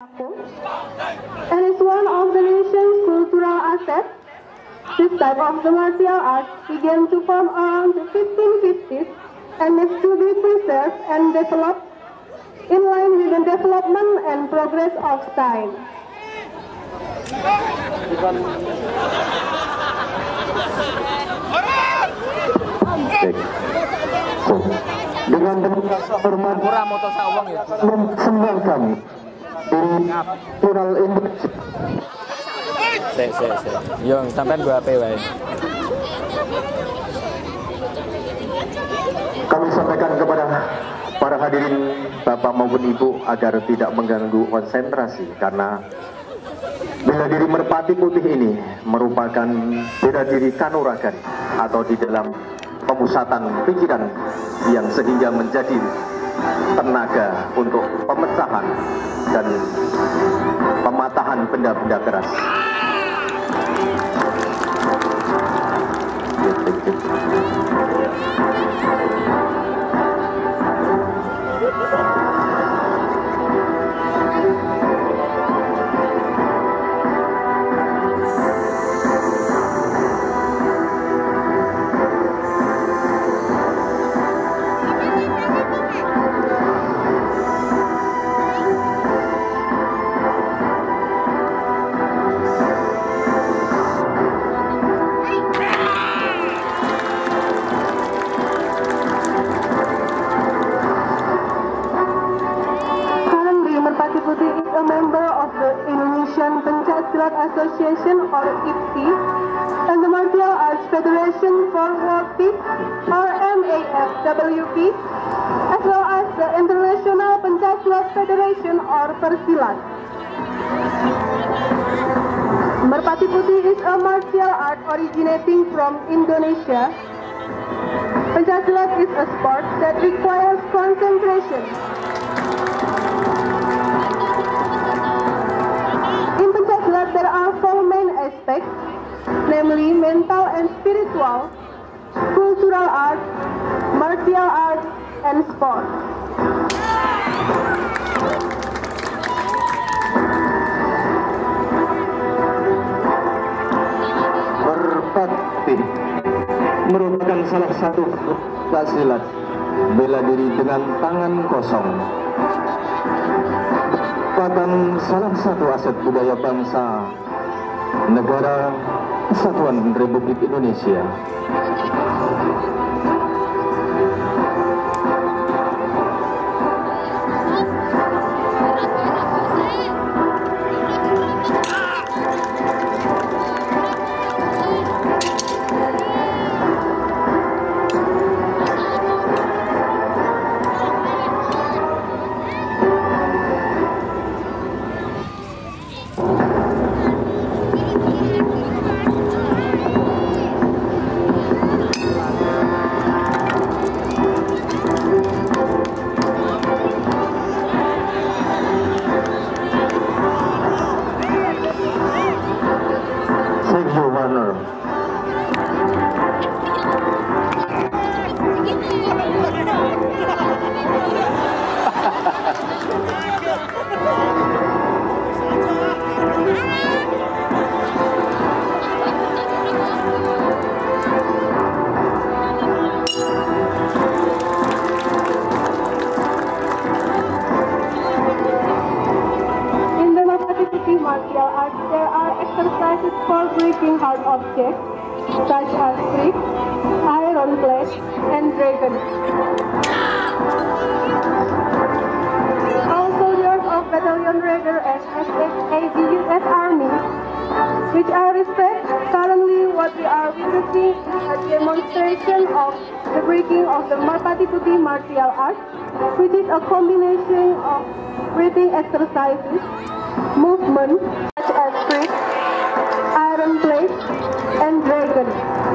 and is one of the nation's cultural assets. This type of the martial art began to form around the 1550s and needs to be preserved and developed in line with the development and progress of science. So, dengan dengan rasa hormat Murah motor sawang ya. sembilan kami Plural Indonesia Sik sik sik. Yo sampean HP wae. kami sampaikan kepada para hadirin Bapak maupun Ibu agar tidak mengganggu konsentrasi karena bela diri merpati putih ini merupakan bela diri kanuragan atau di dalam pemusatan pikiran yang sehingga menjadi tenaga untuk pemecahan dan pematahan benda-benda keras. Currently, Association or IPSI and the Martial Arts Federation for Peace or MAFWP as well as the International Pencak Federation or Persilat. Merpati Putih is a martial art originating from Indonesia. Pencak Silat is a sport that requires concentration Pencaksilat, there are four main aspects, namely mental and spiritual, cultural art, martial art, and sport. Merpati merupakan salah satu silat bela diri dengan tangan kosong. Merupakan salah satu aset budaya bangsa negara Kesatuan Republik Indonesia. Martial arts, there are exercises for breaking hard objects, such as brick, iron plate, and dragon. All soldiers of Battalion Raider and SSAD US Army, which I respect, currently what we are witnessing is a demonstration of the breaking of the Merpati Putih martial art, which is a combination of breathing exercises, movement iron plate, and dragon.